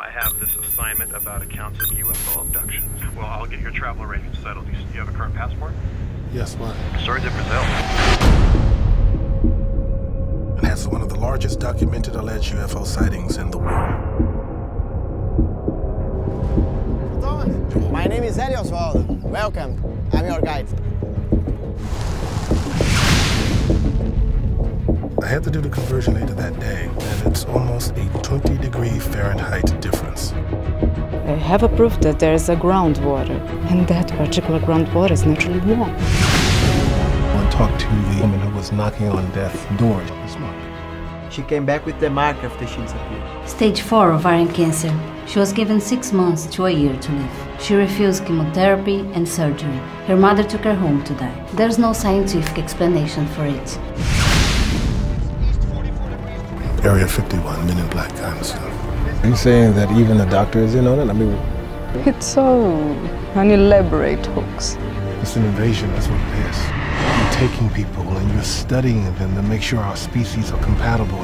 I have this assignment about accounts of UFO abductions. Well, I'll get your travel arrangements settled. Do you have a current passport? Yes, why? Sorry to Brazil. And has one of the largest documented alleged UFO sightings in the world. My name is Eli Osvaldo. Welcome. I'm your guide. I had to do the conversion later that day, and it's almost a 20 degree Fahrenheit difference. I have a proof that there is a groundwater, and that particular groundwater is naturally warm. I talked to the woman who was knocking on death's door this morning. She came back with the mark after she disappeared. Stage 4 ovarian cancer. She was given six months to a year to live. She refused chemotherapy and surgery. Her mother took her home to die. There's no scientific explanation for it. Area 51, Men in Black kind of stuff. Are you saying that even the doctor is in on it? I mean, It's all an elaborate hoax. It's an invasion, that's what it is. You're taking people and you're studying them to make sure our species are compatible.